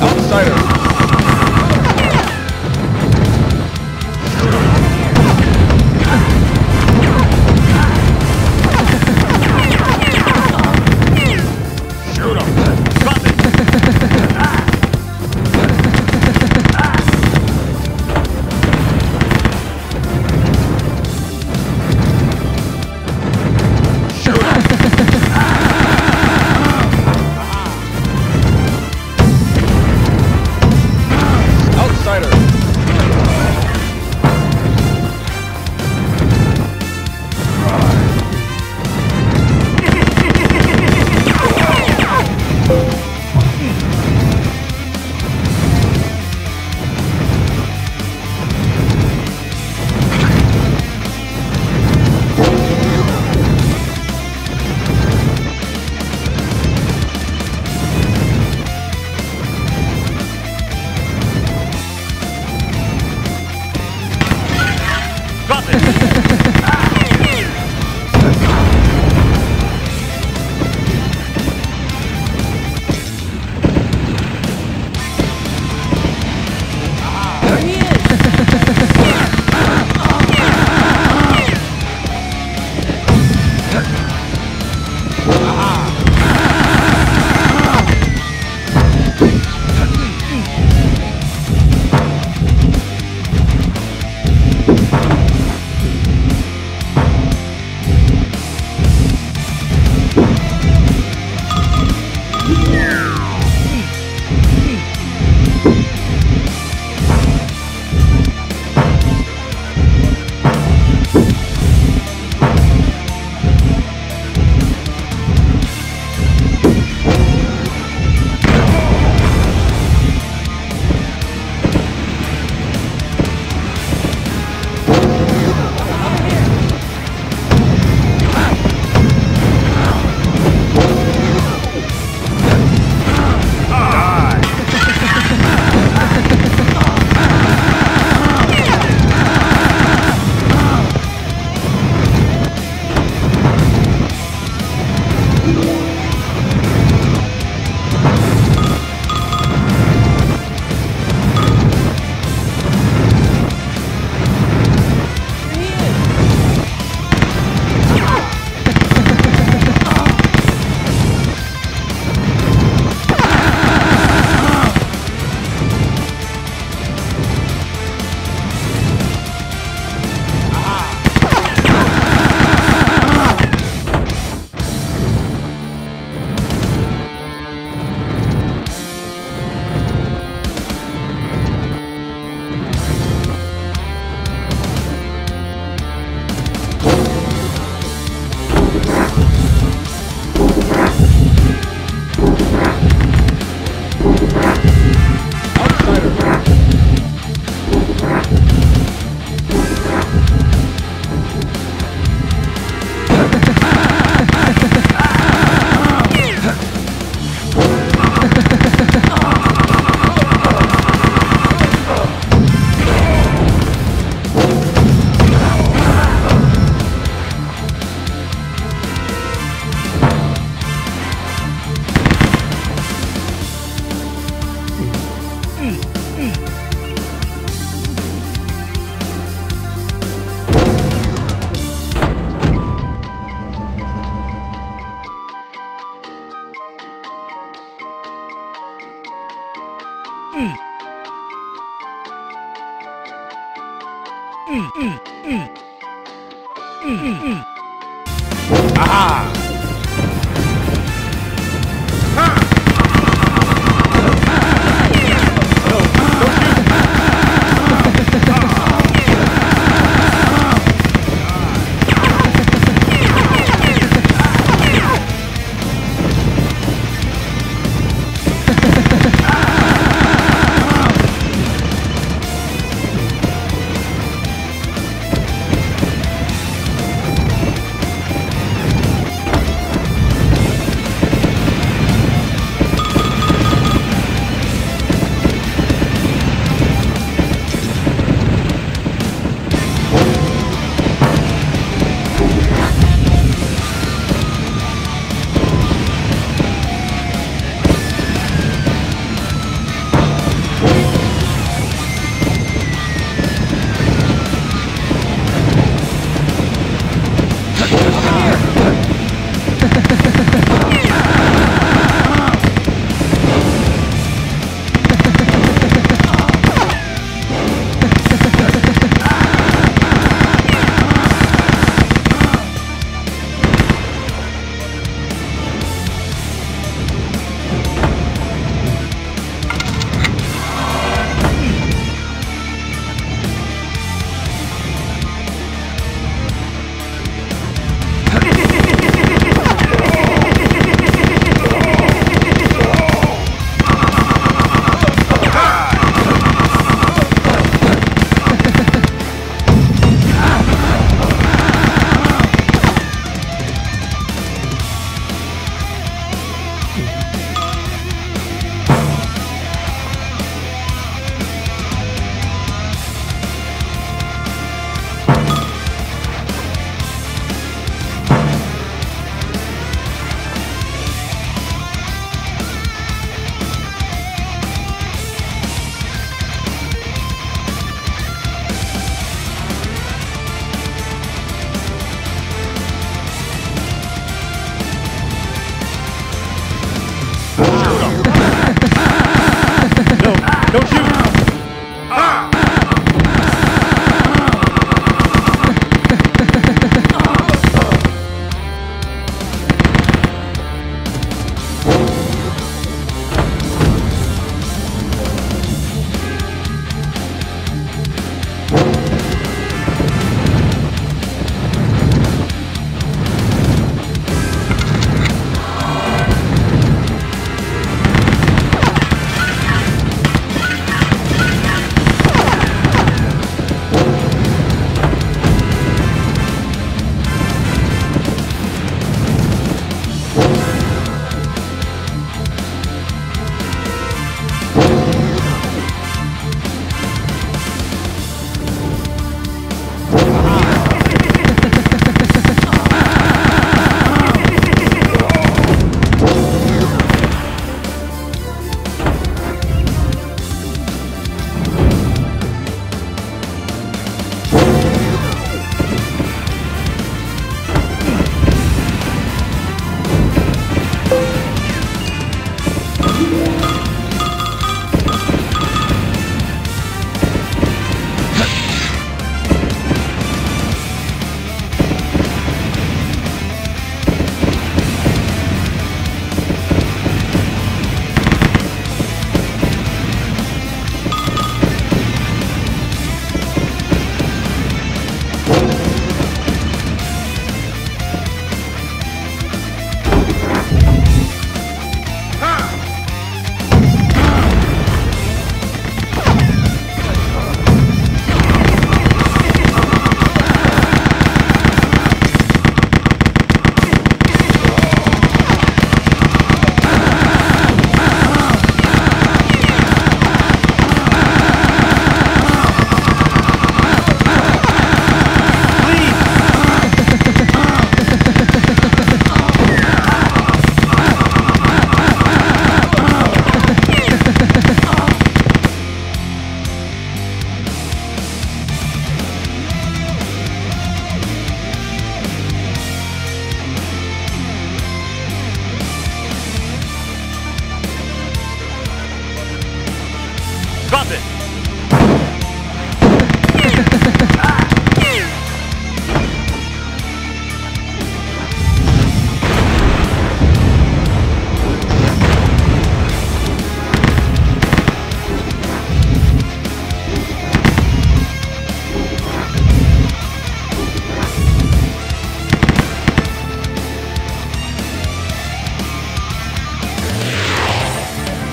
Outsider.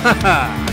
Ha ha!